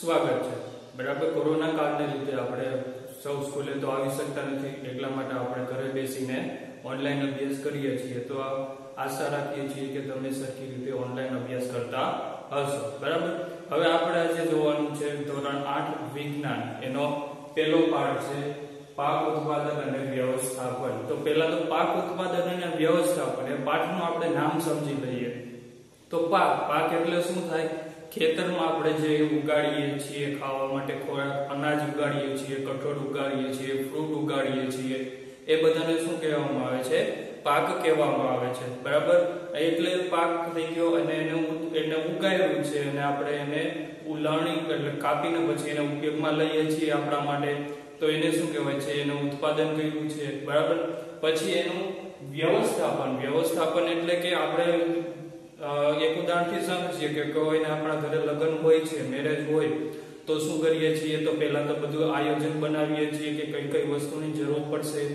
સ્વાગત છે. બરાબર, કોરોના કાળને લીધે આપણે સૌ સ્કૂલે તો આવી શકતા નથી, એટલા માટે આપણે ઘરે બેસીને ઓનલાઈન અભ્યાસ કરીએ છીએ. તો આશા રાખીએ છીએ કે તમે સરખી રીતે ઓનલાઈન અભ્યાસ કરતા હશો. બરાબર? હવે આપણે આજે જોવાનું છે ધોરણ આઠ વિજ્ઞાન. એનો પહેલો પાઠ છે પાક ઉત્પાદન અને વ્યવસ્થાપન. તો પહેલા તો પાક ઉત્પાદન અને વ્યવસ્થાપન, એ પાઠનું આપણે નામ સમજી લઈએ. તો પાક પાક એટલે શું થાય? ખેતરમાં આપણે જે ઉગાડીએ છીએ ખાવા માટે ખોરાક, અનાજ ઉગાડીએ છીએ, કઠોળ ઉગાડીએ છીએ, ફ્રૂટ ઉગાડીએ છીએ, એ બધાને શું કહેવામાં આવે છે? પાક કહેવામાં આવે છે. બરાબર? એટલે પાક થઈ ગયો અને એને એને ઉગાડ્યું છે અને આપણે એને ઉલાણી, એટલે કાપીને પછી એને ઉપયોગમાં લઈએ છીએ આપણા માટે. તો એને શું કહેવાય છે? એનું ઉત્પાદન કર્યું છે. બરાબર? પછી એનું વ્યવસ્થાપન. વ્યવસ્થાપન એટલે કે આપણે એક ઉદાહરણથી સમજીએ કે કોઈને આપણા ઘરે લગ્ન હોય છે મેરેજ હોય, તો શું કરીએ છીએ? તો પહેલાં તો બધું આયોજન બનાવીએ છીએ કે કઈ કઈ વસ્તુની જરૂર પડશે.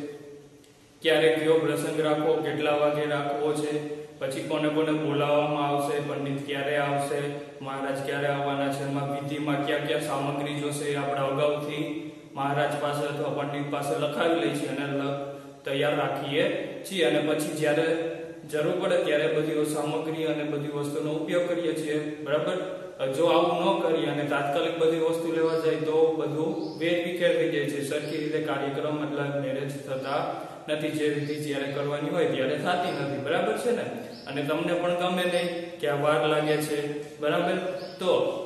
ક્યારે કયો પ્રસંગ રાખવો, કેટલા વાગે રાખવો છે? પછી કોને કોને બોલાવવામાં આવશે, પંડિત ક્યારે આવશે, મહારાજ ક્યારે આવવાના છે, એમાં વિધિમાં ક્યાં ક્યાં સામગ્રી જોશે આપણા અગાઉથી? મહારાજ પાસે અથવા પંડિત પાસે લખાવી લઈએ છીએ અને તૈયાર રાખીએ છીએ. અને પછી જ્યારે જરૂર પડે ત્યારે બધી સામગ્રી અને બધી વસ્તુનો ઉપયોગ કરીએ છીએ, બરાબર? જો આવું ન કરીએ અને તાત્કાલિક બધી વસ્તુ લેવા જાય તો બધું વેરવિખેર થઈ જાય છે. સરખી રીતે કાર્યક્રમ એટલે મેરેજ થતા નથી. જે રીતે જ્યારે કરવાની હોય ત્યારે થતી નથી. બરાબર છે ને? અને તમને પણ ગમે નહીં કે આ વાર લાગે છે. બરાબર? તો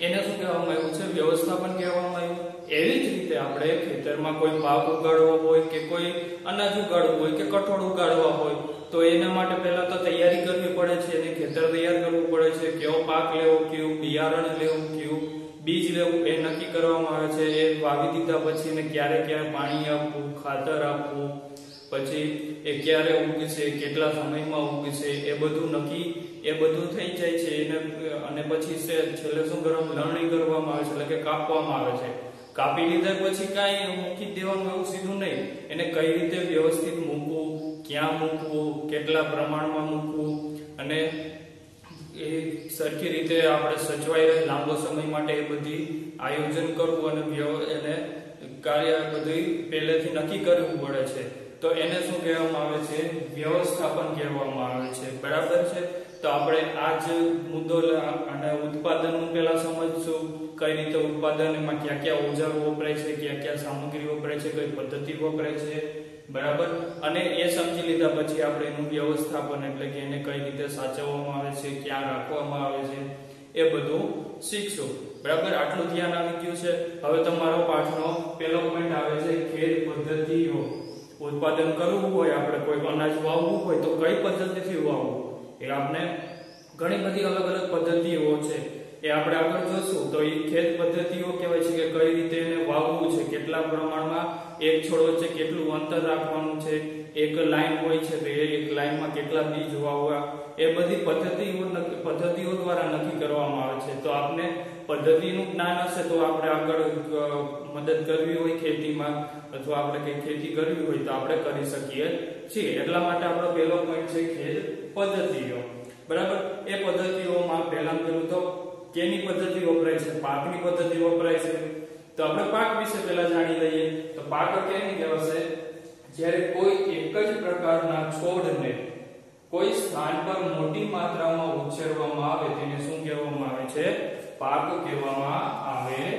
એને શું કહેવામાં આવ્યું છે? વ્યવસ્થાપન કહેવામાં આવ્યું? એવી જ રીતે આપણે ખેતરમાં કોઈ પાક ઉગાડવો હોય કે કોઈ અનાજ ઉગાડવું હોય કે કઠોળ ઉગાડવા હોય, તો એના માટે પહેલા તો તૈયારી કરવી પડે છે અને ખેતર તૈયાર કરવું પડે છે. કેવો પાક લેવો, કેવું બિયારણ લેવું, કેવું બીજ લેવું, એ નક્કી કરવામાં આવે છે. એ વાવી દીધા પછી એને ક્યારે ક્યારે પાણી આપવું, ખાતર આપવું, પછી એ ક્યારે ઉગશે, કેટલા સમયમાં ઉગશે, એ બધું નક્કી, એ બધું થઈ જાય છે. એને અને પછી છેલ્લે શું કરવામાં લણણી કરવામાં આવે છે, એટલે કે કાપવામાં આવે છે. કાપી લીધા પછી કાંઈ મૂકી દેવાનું એવું સીધું નહીં. એને કઈ રીતે વ્યવસ્થિત મૂકવું, ક્યાં મૂકવું, કેટલા પ્રમાણમાં મૂકવું, અને એ સરખી રીતે આપણે સચવાઈ લાંબો સમય માટે એ બધી આયોજન કરવું અને એને કાર્ય બધી પહેલેથી નક્કી કરવું પડે છે. તો એને શું કહેવામાં આવે છે? વ્યવસ્થાપન કહેવામાં આવે છે. બરાબર છે? તો આપણે આ જ મુદ્દો અને ઉત્પાદનનું પહેલા સમજશું, કઈ રીતે ઉત્પાદન, એમાં ક્યાં ક્યાં ઓજારો વપરાય છે ક્યાં ક્યાં સામગ્રી વપરાય છે, કઈ પદ્ધતિ વપરાય છે, બરાબર? અને એ સમજી લીધા પછી આપણે એનું વ્યવસ્થાપન એટલે કે એને કઈ રીતે સાચવવામાં આવે છે, ક્યાં રાખવામાં આવે છે, એ બધું શીખશું. બરાબર? આટલું ધ્યાન આવી ગયું છે. હવે તમારો પાઠનો પહેલો પોઈન્ટ આવે છે ખેત પદ્ધતિઓ. ઉત્પાદન કરવું હોય, આપણે કોઈ અનાજ વાવવું હોય, તો કઈ પદ્ધતિથી વાવવું? એ આપણે ઘણી બધી અલગ અલગ પદ્ધતિઓ છે. એ આપણે આગળ જોશું. તો એ ખેત પદ્ધતિઓ કહેવાય છે કે કઈ રીતે એને વાવવું છે, કેટલા પ્રમાણમાં, એક છોડ વચ્ચે કેટલું અંતર રાખવાનું છે, એક લાઈન હોય છે તો એ એક લાઈનમાં કેટલા બીજ વાવવા, એ બધી પદ્ધતિઓ પદ્ધતિઓ દ્વારા નક્કી કરવામાં આવે છે. તો આપને પદ્ધતિનું જ્ઞાન હશે તો આપણે આગળ મદદ કરવી હોય ખેતીમાં અથવા આપણે કઈ ખેતી કરવી હોય તો આપણે કરી શકીએ છીએ. એટલા માટે આપણો પહેલો પોઈન્ટ છે ખેત પદ્ધતિઓ. બરાબર? એ પદ્ધતિઓમાં પહેલા પેલું તો કેની પદ્ધતિ વપરાય છે? પાકની પદ્ધતિ વપરાય છે. તો આપણે પાક વિશે પહેલા જાણી લઈએ. તો પાક કેની કહેવાશે? જ્યારે કોઈ એક જ પ્રકારના છોડને કોઈ સ્થાન પર મોટી માત્રામાં ઉછેરવામાં આવે, તેને શું કહેવામાં આવે છે? પાક કહેવામાં આવે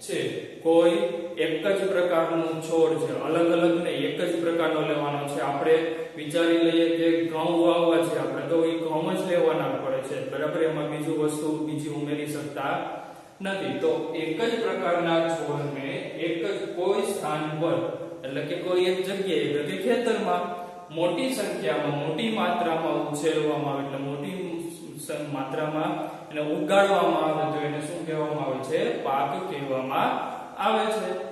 છે. કોઈ એક જ પ્રકારનું છોડ છે. અલગ અલગ ને એક જ પ્રકારનો લેવાનો છે. આપણે વિચારી લઈએ કે ઘઉં વાવવા છે. આપણે તો એ ઘઉં જ લેવાના પડે છે. બરાબર, એમાં બીજું વસ્તુ બીજી ઉમેરી શકતા નથી. તો એક જ પ્રકારના છોડને એક જ કોઈ સ્થાન પર, એટલે કે કોઈ એક જગ્યાએ, એટલે ખેતરમાં મોટી સંખ્યામાં, મોટી માત્રામાં ઉછેરવામાં આવે. એટલે મોટી માત્રામાં એને ઉગાડવામાં આવે તો એને શું કહેવામાં આવે છે? પાક કહેવામાં આવે છે.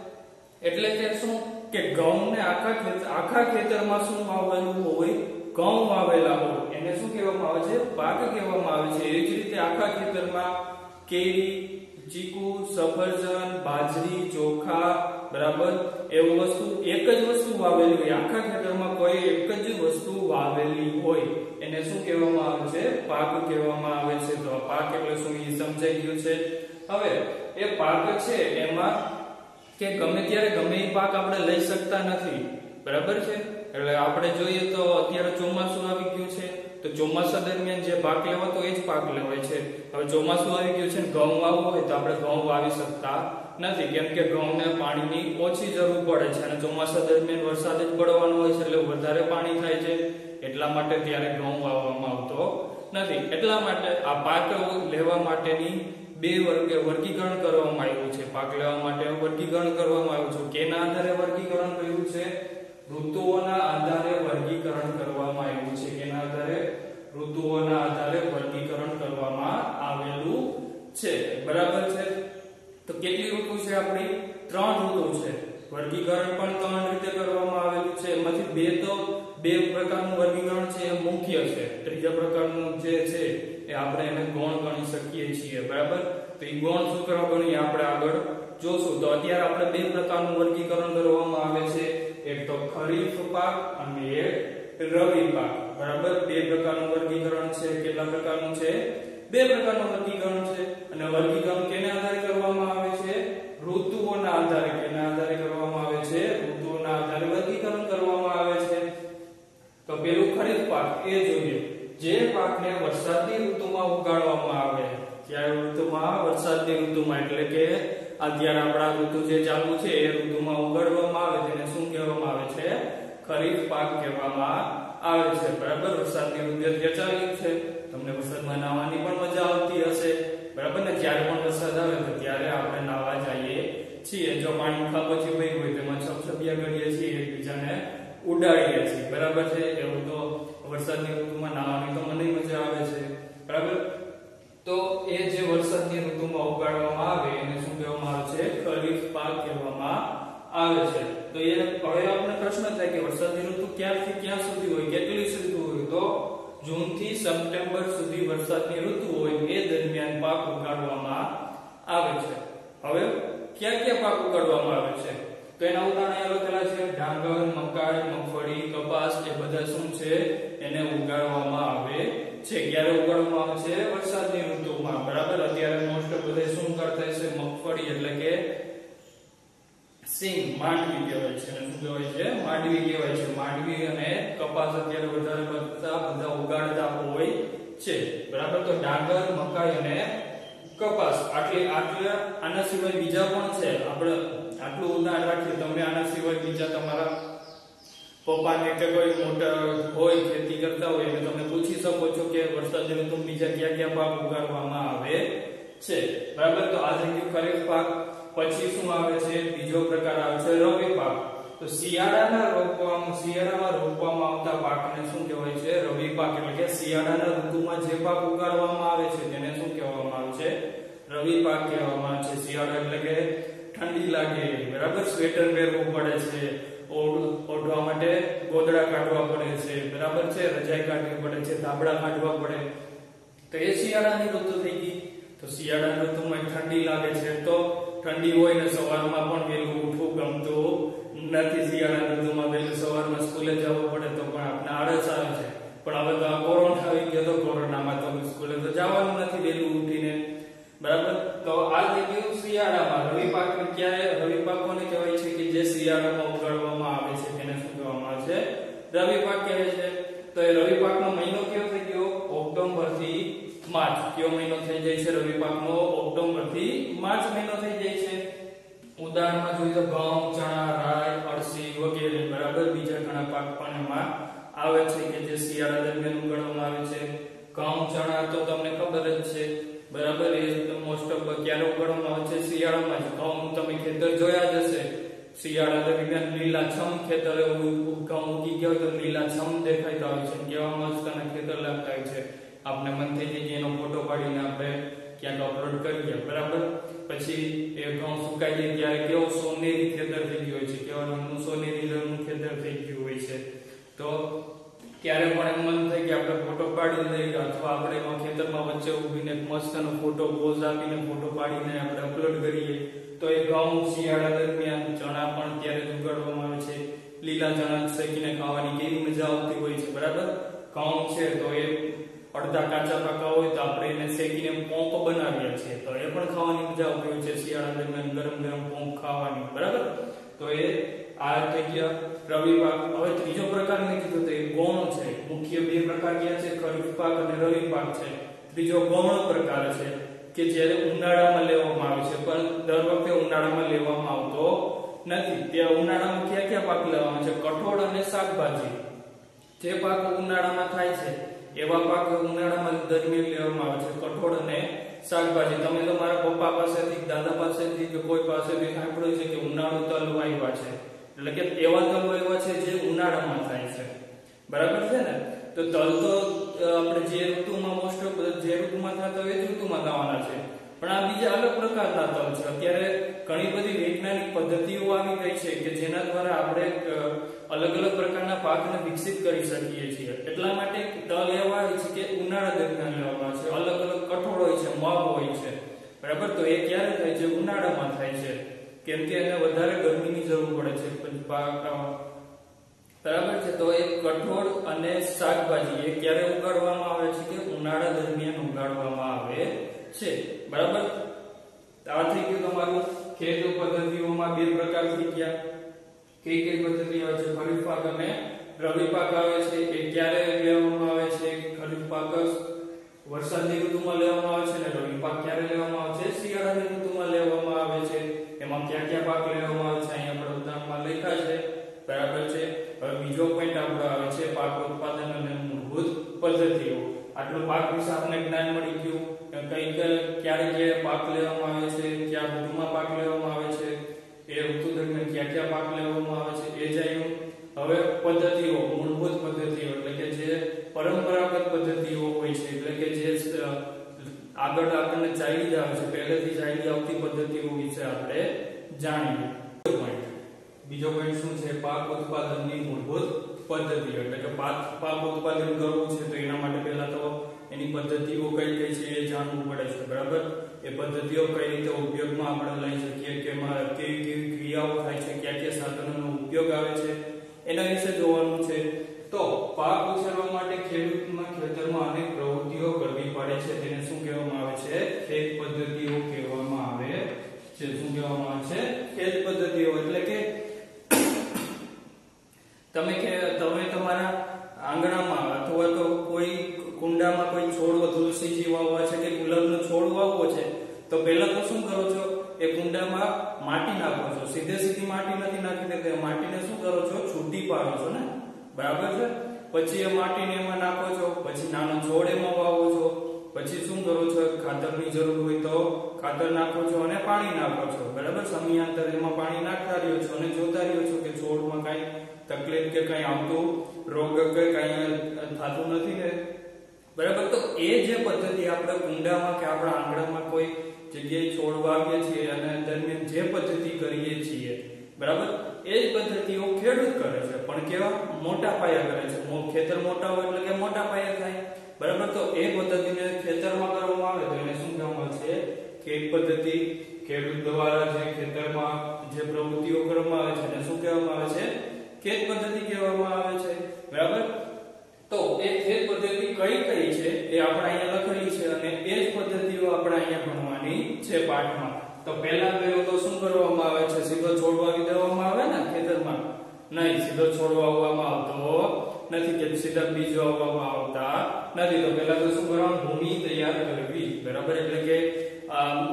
એટલે કે શું? કે ઘઉંને આખા ખેત, આખા ખેતરમાં શું વાવેલું હોય? ઘઉં વાવેલા હોય. એને શું કહેવામાં આવે છે? પાક કહેવામાં આવે છે. એ જ રીતે આખા ખેતરમાં કેરી, ચીકુ, સફરજન, બાજરી, ચોખા બરાબર? એવું વસ્તુ, એક જ વસ્તુ વાવેલી હોય. આખા ખેતરમાં કોઈ એક જ વસ્તુ વાવેલી હોય. એને શું કહેવામાં આવે છે? પાક કહેવામાં આવે છે. તો પાક એટલે શું એ સમજાઈ ગયું છે? હવે, એ પાક છે એમાં કે ગમે ત્યારે ગમે એ પાક આપણે લઈ શકતા નથી. બરાબર છે? એટલે આપણે જોઈએ તો અત્યારે ચોમાસું તો ચોમાસા દરમિયાન જે પાક લેવાતો એ જ પાક લેવાય છે. હવે ચોમાસું આવી ગયું છે ઘઉં વાવવું હોય તો આપણે ઘઉં વાવી શકતા નથી. કેમ કે ઘઉંને પાણીની ઓછી જરૂર પડે છે અને ચોમાસા દરમિયાન વરસાદ જ પડવાનો હોય છે એટલે વધારે પાણી થાય છે. એટલા માટે ત્યારે ઘઉં વાવવામાં આવતો નથી. એટલા માટે આ પાક લેવા માટેની બે વર્ગે વર્ગીકરણ કરવામાં આવ્યું છે. પાક લેવા માટે વર્ગીકરણ કરવામાં આવ્યું છે. કેના આધારે વર્ગીકરણ કર્યું છે? ઋતુઓના આધારે વર્ગીકરણ કરવામાં આવ્યું છે. કેના આધારે ઋતુઓના આધારે વર્ગીકરણ કરવામાં આવેલું છે. બરાબર છે? તો કેટલી ઋતુ છે આપણી? ત્રણ ઋતુ છે. વર્ગીકરણ પણ ત્રણ રીતે કરવામાં આવેલું છે. એમાંથી બે તો બે પ્રકારનું વર્ગીકરણ છે, એ મુખ્ય છે. ત્રીજા પ્રકારનું જે છે, એ આપણે એને ગૌણ ગણી શકીએ છીએ. બરાબર? તો એ ગૌણ સૂત્ર ગણી આપણે આગળ. જોશું. તો અત્યારે આપણે બે પ્રકારનું વર્ગીકરણ કરવામાં આવે છે. એક તો ખરીફ પાક અને એક રવિ પાક. બરાબર? બે પ્રકારનું વર્ગીકરણ છે. કેટલા પ્રકારનું છે? બે પ્રકારનું વર્ગીકરણ છે. અને વર્ગીકરણ કેના આધારે કરવામાં આવે છે? ઋતુઓના આધારે. કેના આધારે કરવામાં આવે છે? ઋતુઓના આધારે વર્ગીકરણ કરવામાં આવે છે. તો પેલું ખરીફ પાક એ જોઈએ. જે પાકને વરસાદની ઋતુમાં ઉગાડવામાં આવે. ત્યારે ઋતુમાં? વરસાદની ઋતુમાં. એટલે કે અત્યારે આપણા ઋતુ જે ચાલુ છે, એ ઋતુમાં ઉગાડવામાં આવે. તેને ખરીફ પાક કહેવામાં આવે છે. બરાબર? વરસાદની ઋતુ ચાલી છે. તમને વરસાદમાં નાહવાની પણ મજા આવતી હશે. બરાબર? ને જ્યારે પણ વરસાદ આવે તો ત્યારે આપણે નાહવા જઈએ છીએ. જો પાણી ખાબોચી વહી હોય તેમાં છપછપિયા કરીએ છીએ, એકબીજાને ઉડાડીએ છીએ. બરાબર છે? એવું તો વરસાદની ઋતુમાં નાહવાની તો મને મજા આવે છે. બરાબર? તો એ જે વરસાદની ઋતુમાં ઉગાડવામાં આવે એને શું કહેવામાં આવે છે? ખરીફ પાક કહેવામાં આવે છે. પ્રશ્ન થાય કે વરસાદની ઋતુ ક્યારથી ક્યાં સુધી હોય, કેટલી સુધી હોય, તો જૂનથી સપ્ટેમ્બર સુધી વરસાદની ઋતુ હોય એ દરમિયાન પાક ઉગાડવામાં આવે છે. હવે ક્યાં ક્યાં પાક ઉગાડવામાં આવે છે? તો એના ઉદાહરણ અહીંયા લખેલા છે, ડાંગર, મકાઈ, મગફળી, કપાસ એ બધા શું છે? એને ઉગાડવામાં આવે છે. ક્યારે ઉગાડવામાં આવે છે? વરસાદની ઋતુમાં. બરાબર? અત્યારે મોસ્ટ ઓફ બધા શું કરતા છે? મગફળી એટલે કે સિંગ માંડવી કહેવાય છે. શું કહેવાય છે? માંડવી કહેવાય છે. માંડવી અને કપાસ અત્યારે વધારે બધા બધા ઉગાડતા હોય છે. બરાબર? તો ડાંગર, મકાઈ અને કપાસ આટલી આટલા આના સિવાય બીજા પણ છે. આપણે આટલું ઉદાહરણ રાખીએ તમે આના સિવાય બીજા તમારા પપ્પાને કે કોઈ મોટા હોય, ખેતી કરતા હોય એટલે તમે પૂછી શકો છો કે વરસાદની ઋતુ બીજા ક્યાં ક્યાં પાક ઉગાડવામાં આવે છે. બરાબર? તો આ થઈ ગયું ખરીફ પાક પછી શું આવે છે? બીજો પ્રકાર આવે છે રવિ પાક. તો શિયાળાના રોપવામાં, શિયાળામાં રોપવામાં આવતા પાકને શું કહેવાય છે? રવિ પાક એટલે કે શિયાળાના ઋતુમાં જે પાક ઉગાડવામાં આવે છે તેને શું કહેવામાં આવે છે? રવિ પાક કહેવામાં આવે છે. શિયાળા એટલે કે ઠંડી લાગે, બરાબર? સ્વેટર પહેરવું પડે છે ઓઢવા માટે ગોદડા કાઢવા પડે છે, બરાબર છે? રજાઈ કાઢવી પડે છે, ધાબળા કાઢવા પડે. તો એ શિયાળાની ઋતુ થઈ ગઈ. તો શિયાળાની ઋતુમાં ઠંડી લાગે છે. તો ઠંડી હોય ને સવારમાં પણ વહેલું ઉઠવું ગમતું નથી શિયાળાની ઋતુમાં વહેલું માર્ચ કયો મહિનો થઈ જાય છે, રવિ પાકનો ઓક્ટોબરથી માર્ચ મહિનો થઈ જાય છે. ઉદાહરણમાં જોઈએ તો ઘઉં, ચણા રાય અળસી વગેરે, બરાબર? બીજા ઘણા પાક પણ એમાં આવે છે કે જે શિયાળા દરમિયાન ઉગાડવામાં આવે છે. ઘઉં, ચણા તો તમને ખબર જ છે, બરાબર? એ મોસ્ટ ઓફ ક્યારે ઉગાડવામાં આવે છે? શિયાળામાં જ. ઘઉં તમે ખેતર જોયા જ હશે. શિયાળા દરમિયાન લીલાછમ ખેતર ઘઉં ઉગી ગયા હોય તો લીલાછમ દેખાતા હોય છે કેવા મસ્ત ખેતર લાગતા હોય છે આપણે મન થઈ જાય કે એનો ફોટો પાડીને આપણે ક્યાંક અપલોડ કરીએ, બરાબર? પછી એ ઘઉં સુકાઈ જાય ત્યારે કેવો સોનેરી ખેતર થઈ ગયું હોય છે, કેવા રંગનું સોનેરી રંગનું ખેતર થઈ ગયું હોય છે. તો ત્યારે પણ એમ મન થાય કે આપણે ફોટો પાડી લઈએ અથવા આપણે એમાં ખેતરમાં વચ્ચે ઊભીને એક મસ્તનો ફોટો પોઝ આપીને ફોટો પાડીને આપણે અપલોડ કરીએ. તો એ ઘઉં શિયાળા દરમિયાન ચણા પણ ત્યારે જ ઉગાડવામાં આવે છે. લીલા ચણા શેકીને ખાવાની કેવી મજા આવતી હોય છે, બરાબર? ઘઉં છે તો એ અડધા કાચા પાકા હોય તો આપણે એને શેકીને પોંક બનાવીએ છીએ. તો એ પણ ખાવાની મજા આવતી હોય છે. શિયાળા દરમિયાન ગરમ ગરમ પોંક ખાવાની. બરાબર? તો એ આ થઈ ગયા રવિ પાક. હવે ત્રીજો પ્રકાર મેં કીધું તો એ ગૌણ છે. મુખ્ય બે પ્રકાર ક્યાં છે? ખરીફ પાક અને રવિ પાક છે. ત્રીજો ગૌણ પ્રકાર છે કે જ્યારે ઉનાળામાં લેવામાં આવે છે. પણ દર વખતે ઉનાળામાં લેવામાં આવતો નથી. ત્યાં ઉનાળામાં કયા કયા પાક લેવામાં છે? કઠોળ અને શાકભાજી. જે પાક ઉનાળામાં થાય છે એવા પાક ઉનાળામાં દરમિયાન લેવામાં આવે છે કઠોળ અને શાકભાજી. તમે તો મારા પપ્પા પાસેથી, દાદા પાસેથી કે કોઈ પાસેથી સાંભળ્યું છે કે ઉનાળુ તલ વાવ્યા છે. એટલે કે એવા તલ વાવ્યા છે જે ઉનાળામાં થાય છે. બરાબર છે ને? તો તલ તો આપણે જે ઋતુમાં મોસ્ટ જે ઋતુમાં થતા હોય એ ઋતુમાં થવાના છે. પણ આ બીજા અલગ પ્રકારના તલ છે. અત્યારે ઘણી બધી વૈજ્ઞાનિક પદ્ધતિઓ આવી ગઈ છે કે જેના દ્વારા આપણે અલગ અલગ પ્રકારના પાકને વિકસિત કરી શકીએ છીએ. એટલા માટે તલ હોય છે કે ઉનાળા દરમિયાન લેવામાં છે. અલગ અલગ કઠોળ હોય છે, મગ હોય છે. બરાબર? તો એ ક્યારે થાય છે? ઉનાળામાં થાય છે. કેમ કે એને વધારે ગરમીની જરૂર પડે છે. બરાબર છે? તો એ કઠોળ અને શાકભાજી એ ક્યારે ઉગાડવામાં આવે છે કે ઉનાળા દરમિયાન ઉગાડવામાં આવે છે? બરાબર? આ થઈ ગયું તમારું ખેત પદ્ધતિઓમાં બે પ્રકાર થઈ ગયા. કઈ કઈ પદ્ધતિ આવે છે ખરીફ પાક અને રવિ પાક આવે છે. એ ક્યારે લેવામાં આવે છે? પાક વરસાદની ઋતુમાં લેવામાં આવે છે અને રવિ પાક ક્યારે લેવામાં આવે છે? શિયાળાની ઋતુમાં લેવામાં આવે છે. એમાં ક્યાં ક્યાં પાક લેવામાં આવે છે? અહીંયા આપણે ઉદાહરણમાં લખ્યા છે. બરાબર છે? હવે બીજો પોઈન્ટ આપણો આવે છે પાક ઉત્પાદન અને મૂળભૂત પદ્ધતિઓ. આટલું પાક વિશે આપણે જ્ઞાન મળી ગયું કઈ ક્યારે ક્યારે પાક લેવામાં આવે છે, ક્યાં ઋતુમાં પાક લેવામાં આવે છે, એ ઋતુ દરમિયાન ક્યાં ક્યાં પાક લેવામાં આવે છે એ જાણ્યું. હવે પદ્ધતિઓ, મૂળભૂત પદ્ધતિઓ એટલે કે જે પરંપરાગત આગળ આપણને ચાલી જ છે. પહેલેથી ચાલી આવતી પદ્ધતિઓ વિશે આપણે જાણીએ. બીજો પોઈન્ટ શું છે? પાક ઉત્પાદનની મૂળભૂત પદ્ધતિ. એટલે કે પાક પાક ઉત્પાદન કરવું છે તો એના માટે પહેલા તો એની પદ્ધતિઓ કઈ કઈ છે એ જાણવું પડે છે. બરાબર? એ પદ્ધતિઓ કઈ રીતે ઉપયોગમાં આપણે લઈ શકીએ? કે એમાં કેવી કેવી ક્રિયાઓ થાય છે? કયા કયા સાધનોનો ઉપયોગ આવે છે? એના વિશે જોવાનું માટી નાખો છો? સીધે સીધી માટી નથી નાખી દેતા માટીને શું કરો છો? છૂટી પાડો છો ને? બરાબર છે? પછી એ માટીને એમાં નાખો છો. પછી નાનો છોડ એમાં વાવો છો. પછી શું કરો છો? ખાતરની જરૂર હોય તો ખાતર નાખો છો અને પાણી નાખો છો. બરાબર? સમયાંતર એમાં પાણી નાખતા રહ્યો છો અને જોતા રહ્યો છો કે છોડમાં કઈ તકલીફ કે કઈ આવતું રોગ કે કઈ થતું નથી ને? બરાબર? તો એ જે પદ્ધતિ આપણે કુંડામાં કે આપણા આંગણામાં કોઈ જગ્યાએ છોડ વાવીએ છીએ અને દરમિયાન જે પદ્ધતિ કરીએ છીએ, બરાબર? એ જ પદ્ધતિઓ ખેડૂત કરે છે. પણ કેવા? મોટા પાયા કરે છે. ખેતર મોટા હોય એટલે કે મોટા પાયા થાય. બરાબર? તો એ પદ્ધતિને ખેતરમાં કરવામાં આવે તો એને શું કહેવામાં આવે છે? ખેત પદ્ધતિ ખેડૂત દ્વારા જે ખેતરમાં જે પ્રવૃત્તિઓ કરવામાં આવે છે એને શું કહેવામાં આવે છે? ખેત પદ્ધતિ કહેવામાં આવે છે. બરાબર? તો કઈ કઈ છે એ આપણે અહીંયા લખેલી છે અને એ જ પદ્ધતિઓ આપણે અહીંયા ભણવાની છે પાઠમાં. તો પહેલા કયો તો શું કરવામાં આવે છે? સીધો છોડવાવી દેવામાં આવે ને ખેતરમાં? નહીં, સીધો છોડવા આવવામાં આવતો નથી કે સીધા બીજો આવવામાં આવતા નથી. તો પહેલા તો શું કરવાનું? ભૂમિ તૈયાર કરવી. બરાબર? એટલે કે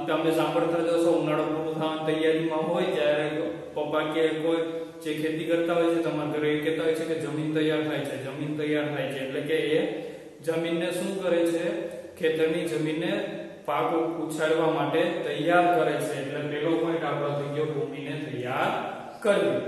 તમે સાંભળતા જશો ઉનાળો પૂરો થવાની તૈયારીમાં હોય ત્યારે પપ્પા કે કોઈ જે ખેતી કરતા હોય છે, તમારા ઘરે એ કહેતા હોય છે કે જમીન તૈયાર થાય છે, જમીન તૈયાર થાય છે. એટલે કે એ જમીનને શું કરે છે? ખેતરની જમીનને પાક ઉછાળવા માટે તૈયાર કરે છે. એટલે પહેલો પોઈન્ટ આપણો થઈ ગયો ભૂમિને તૈયાર કરવી.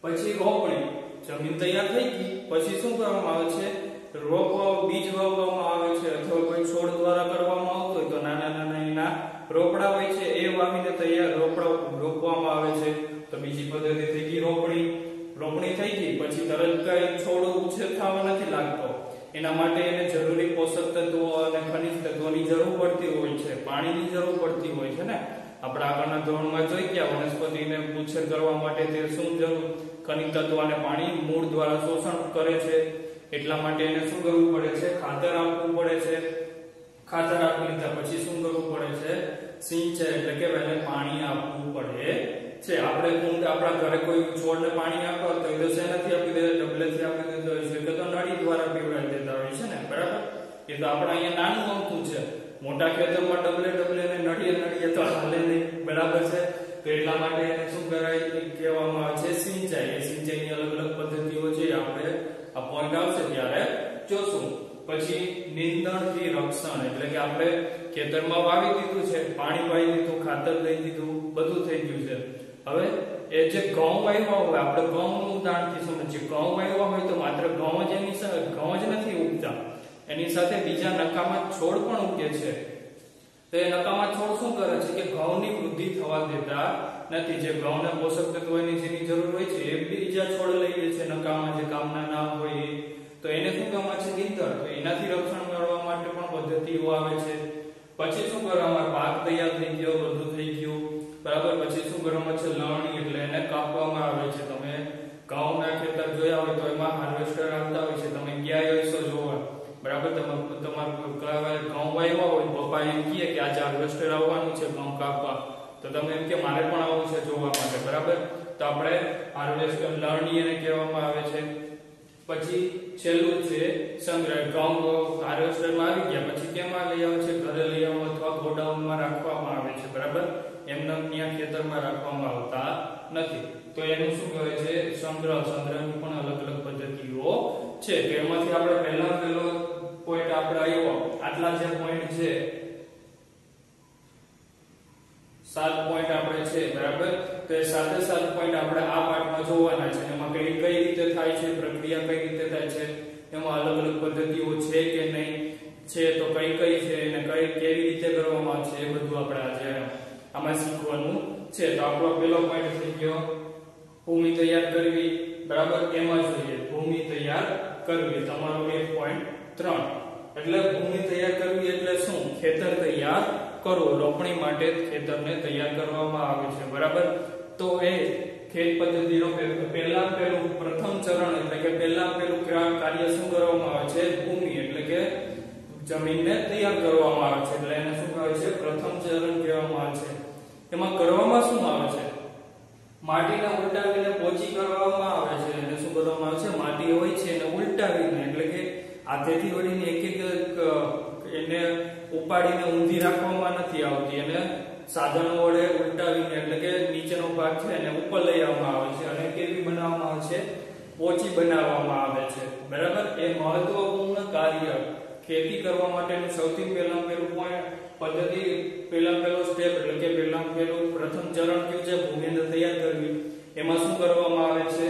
પછી રોપણી. જમીન તૈયાર થઈ ગઈ. પછી શું કરવામાં આવે છે? રોપ બીજ વાવવામાં આવે છે અથવા કોઈ છોડ દ્વારા કરવામાં આવતો હોય તો નાના નાના એના રોપડા હોય છે એ વાવીને તૈયાર રોપડા રોપવામાં આવે છે. તો બીજી પદ્ધતિ થઈ ગઈ રોપણી. રોપણી થઈ ગઈ. પછી તરત કઈ છોડ ઉછેર થવા નથી લાગતો. એના માટે એને જરૂરી પોષક તત્વો અને ખનિજ તત્વોની જરૂર પડતી હોય છે, પાણીની જરૂર પડતી હોય છે ને? આપણે આગળના ધોરણમાં જોઈ ગયા, વનસ્પતિને ઉછેર કરવા માટે તે શું જરૂર? ખનિજ તત્વ અને પાણી મૂળ દ્વારા શોષણ કરે છે, એટલા માટે એને શું કરવું પડે છે? ખાતર આપવું પડે છે. ખાતર આપી લીધા પછી શું કરવું પડે છે? સિંચાઈ એટલે કે એને પાણી આપવું પડે છે. આપણે કુંડ, આપણા ઘરે કોઈ છોડને પાણી આપવા તો એ તો શેનાથી એ તો આપણે અહીંયા નાનું અમથું છે. મોટા ખેતરમાં ડબલે ડબલે ને નડીએ નડીએ તો હાલે નહીં બરાબર છે. તો એટલા માટે એને શું કરાય? કહેવામાં આવે છે સિંચાઈ. એ સિંચાઈની અલગ અલગ પદ્ધતિઓ છે. આપણે આ પોઈન્ટ આવશે ત્યારે જોશું. પછી નિંદણથી રક્ષણ, એટલે કે આપણે ખેતરમાં વાવી દીધું છે, પાણી પાઈ દીધું, ખાતર દઈ દીધું, બધું થઈ ગયું છે. હવે એ જે ઘઉં વાવ્યા હોય, આપણે ઘઉંનું ઉદાહરણથી સમજીએ ઘઉં વાવ્યા હોય તો માત્ર ઘઉં જ એની ઘઉં જ નથી ઉગતા એની સાથે બીજા નકામા છોડ પણ ઉગે છે. તો એ નકામા છોડ શું કરે છે કે ઘઉંની વૃદ્ધિ થવા દેતા નથી. જે ઘઉંને પોષક તત્વોની જેની જરૂર હોય છે એ બીજા છોડ લઈ લે છે નકામા જે કામના ના હોય. તો એને શું કામ છે? નીંદણ તો એનાથી રક્ષણ મેળવવા માટે પણ પદ્ધતિઓ આવે છે. પછી શું કરવામાં પાક તૈયાર થઈ ગયો, બધું થઈ ગયું. બરાબર. પછી શું કરવામાં છે લણણી એટલે એને કાપવામાં આવે છે. બરાબર તમારું તમારું ઘઉં વાવ્યા હોય પપ્પા એમ કહે કે આજે હાર્વેસ્ટર આવવાનું છે ઘઉં કાપવા. તો તમે એમ કે મારે પણ આવવું છે જોવા માટે, બરાબર? તો આપણે હાર્વેસ્ટર લણણી કહેવામાં આવે છે. પછી છેલ્લું છે સંગ્રહ. ઘઉં હાર્વેસ્ટરમાં આવી ગયા, પછી કેમાં લઈ આવે છે? ઘરે લઈ આવો અથવા ગોડાઉનમાં રાખવામાં આવે છે, બરાબર? એમને ત્યાં ખેતરમાં રાખવામાં આવતા નથી. તો એનું શું કહે છે? સંગ્રહ. સંગ્રહની પણ અલગ અલગ પદ્ધતિઓ છે. તો એમાંથી આપણે પહેલા પહેલો પોઈન્ટ આપણે આવ્યો આટલા જે પોઈન્ટ છે સાત પોઈન્ટ આપણે છે બરાબર તો એ સાથે સાત પોઈન્ટ આપણે આ પાઠમાં જોવાના છે. એમાં કઈ કઈ રીતે થાય છે, પ્રક્રિયા કઈ રીતે થાય છે, એમાં અલગ અલગ પદ્ધતિઓ છે કે નહીં, છે તો કઈ કઈ છે અને કઈ, કેવી રીતે કરવામાં છે એ બધું આપણે આજે આમાં શીખવાનું છે. તો આપણો પહેલો પોઈન્ટ થઈ ગયો, ભૂમિ તૈયાર કરવી. બરાબર? એમાં જોઈએ, ભૂમિ તૈયાર કરવી. તમારો એક પોઈન્ટ ત્રણ. એટલે ભૂમિ તૈયાર કરવી એટલે શું? ખેતર તૈયાર કરો. રોપણી માટે ખેતરને તૈયાર કરવામાં આવે છે. બરાબર? તો એ ખેત પદ્ધતિનો પહેલા પહેલું પ્રથમ ચરણ એટલે કે પહેલા પહેલું કાર્ય શું કરવામાં આવે છે? ભૂમિ એટલે કે જમીનને તૈયાર કરવામાં આવે છે. એટલે એને શું કહે છે? પ્રથમ ચરણ કહેવામાં આવે છે. એમાં કરવામાં શું આવે છે? માટીને ઉલટાવીને પોચી કરવામાં આવે છે. એને શું કરવામાં આવે છે? માટી હોય છે એને ઉલટાવીને એટલે કે હાથેથી વળીને એક એક, એને ઉપાડીને ઊંધી રાખવામાં નથી આવતી. અને સાધનો વડે ઉલટાવીને, એટલે કે નીચેનો ભાગ છે એને ઉપર લઈ આવવામાં આવે છે અને કેવી બનાવવામાં આવે છે, પોચી બનાવવામાં આવે છે. બરાબર? એ મહત્વપૂર્ણ કાર્ય ખેતી કરવા માટેનું સૌથી પહેલા પહેલું પોઈન્ટ પદ્ધતિ, પહેલા પહેલો સ્ટેપ એટલે કે પહેલા પહેલું પ્રથમ ચરણ કયું છે? ભૂમિને તૈયાર કરવી. એમાં શું કરવામાં આવે છે?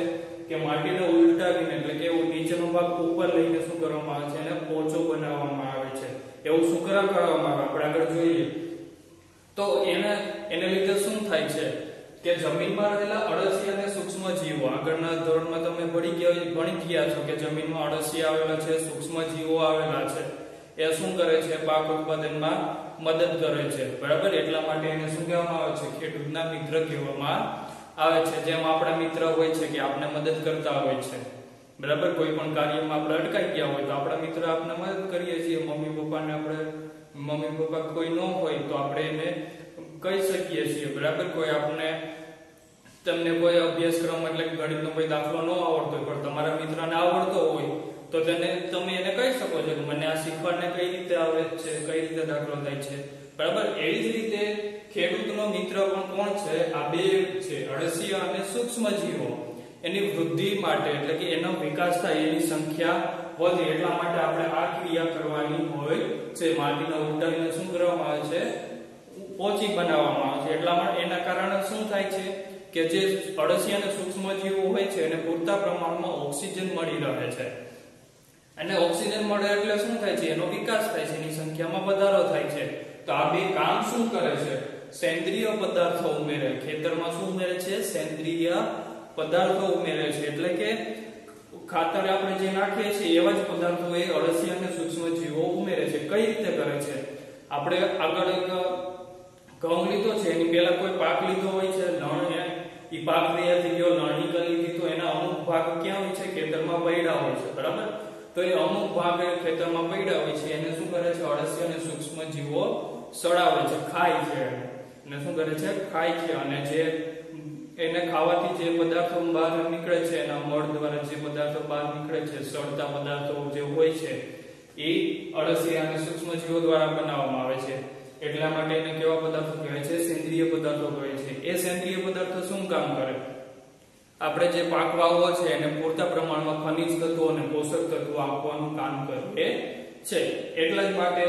કે માટીને ઉલટાવીને, એટલે કે નીચેનો ભાગ ઉપર લઈને શું કરવામાં આવે છે? એને પોચો બનાવવામાં આવે છે એવું શું કરવામાં આવે આપણે આગળ જોઈએ તો એને એને લીધે શું થાય છે કે જમીનમાં રહેલા અળસિયા અને સૂક્ષ્મ જીવો, આગળના ધોરણમાં તમે ભણી ગયા ભણી ગયા છો કે જમીનમાં અળસિયા આવેલા છે, સૂક્ષ્મ જીવો આવેલા છે, એ શું કરે છે? પાક ઉત્પાદનમાં મદદ કરે છે. બરાબર? એટલા માટે એને શું કહેવામાં આવે છે? ખેડૂતના મિત્ર કહેવામાં આવે છે. જેમ આપણા મિત્ર હોય છે કે આપણે મદદ કરતા હોય છે. બરાબર? કોઈ પણ કાર્યમાં આપણે અટકાઈ ગયા હોય તો આપણા મિત્ર આપણે મદદ કરીએ છીએ. મમ્મી પપ્પાને આપણે મમ્મી પપ્પા કોઈ ન હોય તો આપણે એને કહી શકીએ છીએ, બરાબર? કોઈ આપણે તમને કોઈ અભ્યાસક્રમ એટલે ગણિતનો કોઈ દાખલો ન આવડતો હોય, પણ તમારા મિત્રને આવડતો હોય, તો તેને તમે એને કહી શકો છો કે મને આ શીખવાને કઈ રીતે આવડે છે, કઈ રીતે દાખલો થાય છે. બરાબર? એવી જ રીતે ખેડૂતનો મિત્ર પણ કોણ છે? આ બે છે, અળસિયા અને સૂક્ષ્મ જીવો એની વૃદ્ધિ માટે એટલે કે એનો વિકાસ થાય, એની સંખ્યા વધે એટલા માટે આપણે આ ક્રિયા કરવાની હોય છે. માટીને ઉડાઈને શું કરવામાં આવે છે? પોચી બનાવવામાં આવે છે. એટલા માટે એના કારણે શું થાય છે કે જે અળસી અને સૂક્ષ્મ જીવો હોય છે એને પૂરતા પ્રમાણમાં ઓક્સિજન મળી રહે છે. અને ઓક્સિજન મળે એટલે શું થાય છે? એનો વિકાસ થાય છે. એની સંખ્યામાં વધારો થાય છે. તો આ બે કામ શું કરે છે? સેન્દ્રિય પદાર્થો ઉમેરે. ખેતરમાં શું ઉમેરે છે? સેન્દ્રિય પદાર્થો ઉમેરે છે. એટલે કે ખાતર આપણે જે નાખીએ છીએ, એવા જ પદાર્થો એ અળસિયા અને સૂક્ષ્મ જીવો ઉમેરે છે. કઈ રીતે કરે છે? આપણે આગળ એક ઘઉં લીધો છે, એની પહેલા કોઈ પાક લીધો હોય છે, લણ એ પાક તૈયાર થઈ ગયો લણ કરી લીધી તો એના અમુક ભાગ ક્યાં હોય છે? ખેતરમાં પડ્યા હોય છે, બરાબર? તો એ અમુક ભાગ ખેતરમાં પડ્યા હોય છે, એને શું કરે છે? અળસિયા અને સૂક્ષ્મ જીવો સડાવે છે, ખાય છે અને શું કરે છે? ખાય છે. અને જે એને ખાવાથી જે પદાર્થો બહાર નીકળે છે, એના મળ દ્વારા જે પદાર્થો બહાર નીકળે છે, સળતા પદાર્થો જે હોય છે, એ અળસિયા અને સૂક્ષ્મ જીવો દ્વારા બનાવવામાં આવે છે. એટલા માટે એને કેવા પદાર્થો કહે છે? સેન્દ્રિય પદાર્થો કહે છે. એ સેન્દ્રિય પદાર્થો શું કામ કરે? આપણે જે પાક વાવવો છે, એને પૂરતા પ્રમાણમાં ખનિજ તત્વો અને પોષક તત્વો આપવાનું કામ કરે છે. એટલા જ માટે,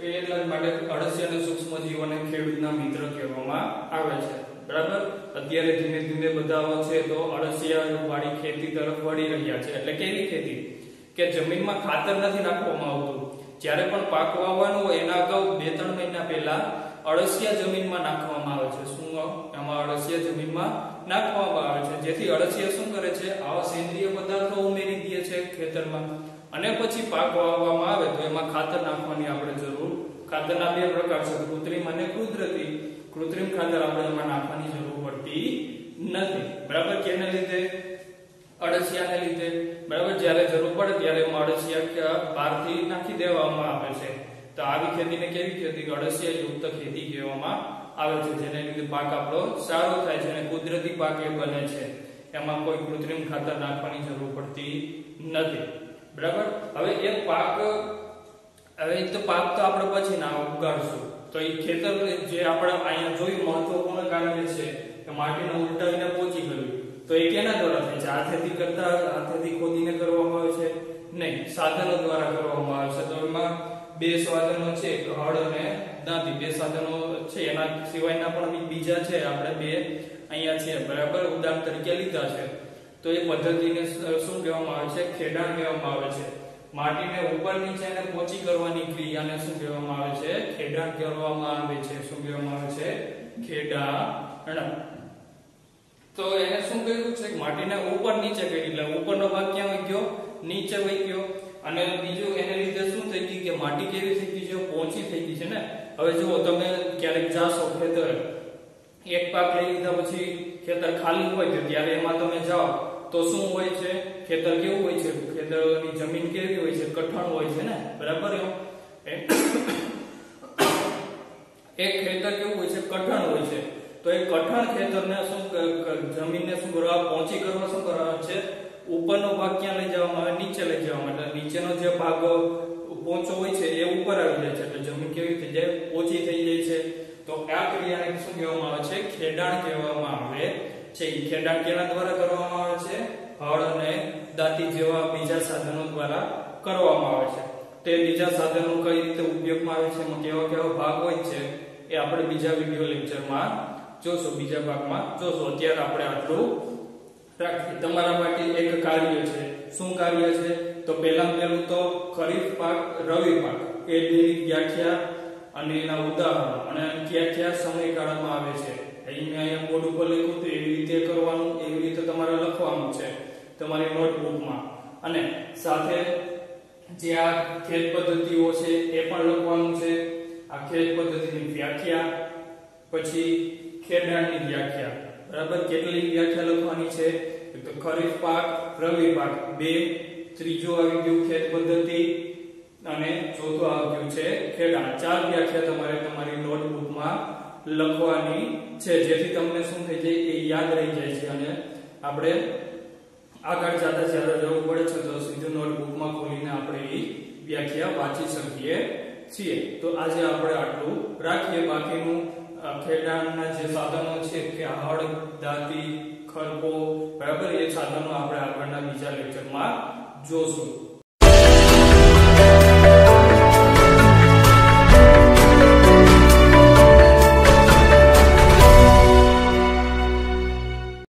એટલા જ માટે અળસિયા અને સૂક્ષ્મ જીવોને ખેડૂતના મિત્ર કહેવામાં આવે છે. બરાબર? અત્યારે ધીમે ધીમે બધાઓ છે તો અળસિયાનું વાળી ખેતી તરફ વળી રહ્યા છે. એટલે કેવી ખેતી? કે જમીનમાં ખાતર નથી નાખવામાં આવતું. જ્યારે પણ પાક વાવવાનો હોય, એના અગાઉ બે ત્રણ મહિના પહેલા અળસિયા જમીનમાં નાખવામાં આવે છે. શું એમાં અળસિયા જમીનમાં નાખવામાં આવે છે. જેથી અળસિયા શું કરે છે? આવા સેન્દ્રિય પદાર્થો ઉમેરી દે છે ખેતરમાં. અને પછી પાક વાવવામાં આવે તો એમાં ખાતર નાખવાની આપણે જરૂર, ખાતરના બે પ્રકાર છે, કૃત્રિમ અને કુદરતી. કૃત્રિમ ખાતર આપણે નાખવાની જરૂર પડતી નથી. બરાબર કેને લીધે? અળસિયાને લીધે. બરાબર? જ્યારે જરૂર પડે ત્યારે એમાં અળસિયા બહારથી નાખી દેવામાં આવે છે. તો આવી ખેતીને કેવી ખેતી? અળસિયા યુક્ત ખેતી કહેવામાં આવે છે, જેને લીધે પાક આપણો સારો થાય છે અને કુદરતી પાક એ બને છે. એમાં કોઈ કૃત્રિમ ખાતર નાખવાની જરૂર પડતી નથી. બરાબર? હવે એક પાક, હવે તો પાક તો આપણે પછી ના ઉગાડશું. તો એ ખેતર જે આપણે અહીંયા જોયું મહત્વપૂર્ણ કારણ છે કે માટીને ઉલટાવીને પોચી કરવી તો એ કેના દ્વારા થાય છે? હાથેથી કરતા હાથેથી ખોદીને કરવામાં આવે છે? નહીં, સાધનો દ્વારા કરવામાં આવે છે. તો એમાં બે સાધનો છે હળ અને દાંતી. બે સાધનો છે, એના સિવાયના પણ બીજા છે. આપણે બે અહીંયા છે બરાબર? ઉદાહરણ તરીકે લીધા છે. તો એ પદ્ધતિને શું કહેવામાં આવે છે? ખેડાણ કહેવામાં આવે છે. માટીને ઉપર નીચે અને પોચી કરવાની ક્રિયાને શું કહેવામાં આવે છે? ખેડાણ કરવામાં આવે છે. શું કહેવામાં આવે છે? ખેડાણ તો એને શું કહ્યું છે? માટીને ઉપર નીચે કરી. એટલે ઉપરનો ભાગ ક્યાં વહી ગયો? નીચે વહી ગયો. અને બીજું એને લીધે શું થઈ ગયું કે માટી કેવી થઈ ગઈ છે? પોચી થઈ ગઈ છે ને? હવે જુઓ, તમે ક્યારેક જાશો ખેતર, એક પાક લઈ લીધા પછી ખેતર ખાલી હોય ત્યારે એમાં તમે જાઓ. તો શું હોય છે? ખેતર કેવું હોય છે? ખેતરની જમીન કેવી હોય છે? કઠણ હોય છે ને? બરાબર એક ખેતર કેવું હોય છે? કઠણ હોય છે. તો એ કઠણ ખેતરને શું જમીનને શું કરવા, પહોંચી કરવા શું કરવા છે? ઉપરનો ભાગ ક્યાં લઈ જવામાં આવે? નીચે લઈ જવામાં એટલે નીચેનો જે ભાગ પોંચો હોય છે એ ઉપર આવી જાય છે. એટલે જમીન કેવી થઈ જાય? ઓછી થઈ જાય છે. તો આ ક્રિયાને શું કહેવામાં આવે છે? ખેડાણ કહેવામાં આવે. છે એ ખેડાણ કેના દ્વારા કરવામાં આવે છે, હળ અને દાંતી જેવા બીજા સાધનો દ્વારા કરવામાં આવે છે. તે બીજા સાધનો કઈ રીતે ઉપયોગમાં આવે છે, એમાં કેવા કેવા ભાગ હોય છે, એ આપણે બીજા વિડિયો લેક્ચરમાં જોશું, બીજા ભાગમાં જોશું. અત્યારે આપણે આટલું રાખીએ. તમારા માટે એક કાર્ય છે. શું કાર્ય છે? તો પહેલા પહેલું તો ખરીફ પાક, રવિ પાક એની વ્યાખ્યા અને એના ઉદાહરણો. અને કયા કયા સમયગાળામાં આવે છે? અહીંયા અહીંયા બોર્ડ ઉપર લખ્યું તો એવી રીતે કરવાનું, એવી રીતે તમારે લખવાનું છે તમારી નોટબુકમાં અને સાથે જે આ ખેત પદ્ધતિઓ છે એ પણ લખવાનું છે. આ ખેત પદ્ધતિની વ્યાખ્યા, પછી ખેડાણની વ્યાખ્યા. બરાબર? કેટલી વ્યાખ્યા લખવાની છે? તો ખરીફ પાક, રવિ પાક. બે, ત્રીજો આવી ગયું ખેત પદ્ધતિ, અને ચોથો આવી ગયું છે ખેડાણ. ચાર વ્યાખ્યા તમારે તમારી નોટબુકમાં લખવાની છે. જેથી તમને શું થઈ જાય એ યાદ રહી જાય છે. અને આપણે આગળ જતા જ્યારે જવું પડે છે, તો સીધું નોટબુકમાં ખોલીને આપણે એ વ્યાખ્યા વાંચી શકીએ છીએ. તો આજે આપણે આટલું રાખીએ. બાકીનું ખેડાણના જે સાધનો છે, કે હળ દાંતી ખરકો બરાબર, એ સાધનો આપણે આગળના બીજા લેક્ચરમાં જોશું.